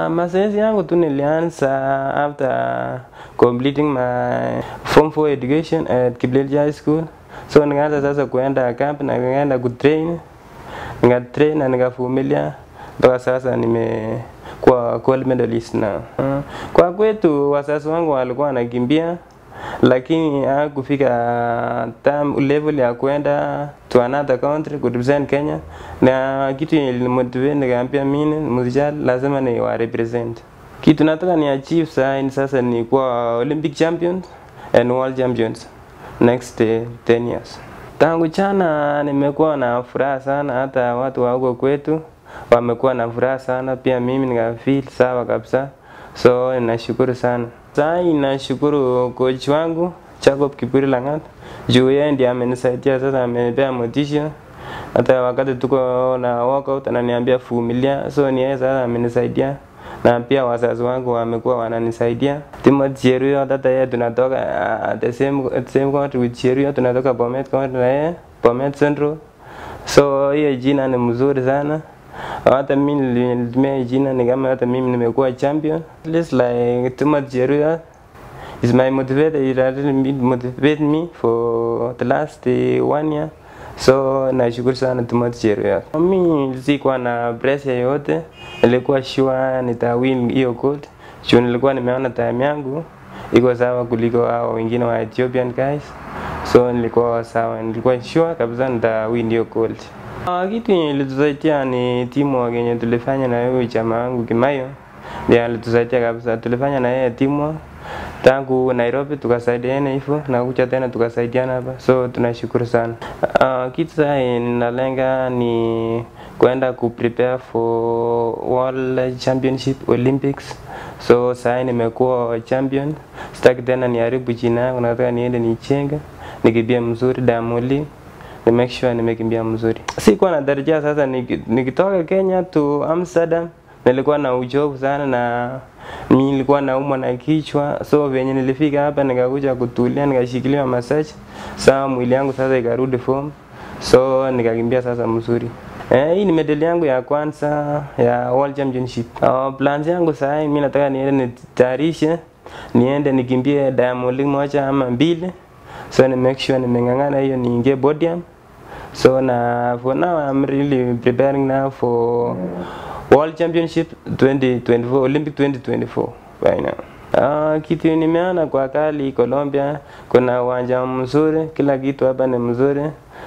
Uh, mazoezi yangu tu nilianza after completing my form 4 education at Kiblelji High School. So nikaanza sasa kuenda camp na nikaenda kutrain, nikatrain na nikavumilia mpaka sasa nimekuwa gold medalist na uh, kwa kwetu wazazi wangu walikuwa wanakimbia lakini hakufika time level ya kwenda to another country ku represent Kenya, na kitu ilinimotivate nikaambia mimi muzija lazima ni wa represent. Kitu nataka ni achieve sign. sasa ni kuwa Olympic champions and world champions next uh, 10 years. Tangu chana nimekuwa na furaha sana, hata watu wa huko kwetu wamekuwa na furaha sana, pia mimi nikafeel sawa kabisa, so ninashukuru sana. Sasa nashukuru coach wangu Jacob Kipuri Langat. Juu yeye ndiye amenisaidia sasa, amenipea motisha. Hata wakati tuko na workout ananiambia vumilia, so ni yeye sasa amenisaidia. Na pia wazazi wangu wamekuwa wananisaidia. Timothy Cheruiyot hata yeye tunatoka uh, the same the same country with Cheruiyot, tunatoka Bomet County na yeye Bomet Central, so hiyo jina ni mzuri sana hata mimi nilitumia jina ni kama hata mimi nimekuwa champion. At least like much Jeruya is my motivator. It really motivate me for the last uh, one year. So nashukuru sana too much jeruya Mimi sikuwa na pressure yoyote, nilikuwa sure nitawin hiyo gold. Juu nilikuwa nimeona time yangu iko sawa kuliko hao wengine wa Ethiopian guys. So nilikuwa sawa, nilikuwa sure kabisa nitawin hiyo gold. Uh, kitu ilitusaidia ni teamwork yenye tulifanya na huyu chama yangu Kimayo, ndio alitusaidia kabisa. Tulifanya na yeye teamwork tangu Nairobi tukasaidiana hivyo na kuja tena tukasaidiana hapa, so tunashukuru sana. Uh, kitu sasa ninalenga ni kwenda ku prepare for World Championship Olympics. So sasa nimekuwa champion, sitaki tena niharibu jina yangu, nataka niende nichenge nikibia mzuri Diamond League ni make sure nimekimbia mzuri. Sikuwa natarajia sasa nikitoka Kenya to Amsterdam nilikuwa na uchovu sana na nilikuwa naumwa na kichwa, so venye nilifika hapa nikakuja kutulia, nikashikiliwa massage, saa mwili yangu sasa ikarudi form, so nikakimbia sasa mzuri. Eh, hii ni medali yangu ya kwanza ya World Championship. Uh, plans yangu sasa mimi nataka niende nitayarishe, niende nikimbie Diamond League moja ama mbili, so ni make sure nimeng'ang'ana hiyo niingie podium. So na for now I'm really preparing now for World Championship 2024, Olympic 2024 right now. Uh, kitu nimeona kwa kali Colombia kuna uwanja mzuri, kila kitu hapa ni mzuri.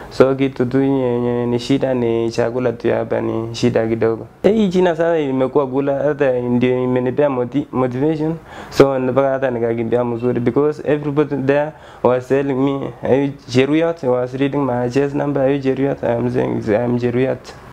So kitu tu yenye ni shida ni chakula tu hapa ni shida kidogo. Hii jina sasa imekuwa gula, hata ndio imenipea moti motivation, so mpaka hata nikakimbia mzuri because everybody there was telling me, hey, Cheruiyot was reading my chest number, hey, Cheruiyot, I'm saying I'm Cheruiyot.